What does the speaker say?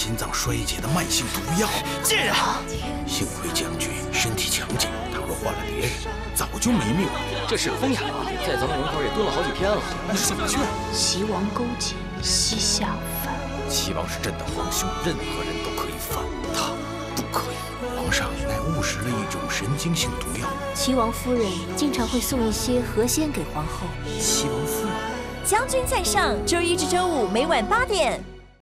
心脏衰竭的慢性毒药。贱人幸亏将军身体强健倘若换了别人早就没命了。这是个风雅阁在咱们门口也蹲了好几天了。你是怎么去齐王勾结西夏反齐王是朕的皇兄任何人都可以反他不可以。皇上乃误食了一种神经性毒药。齐王夫人经常会送一些河仙给皇后。齐王夫人。将军在上周一至周五每晚八点。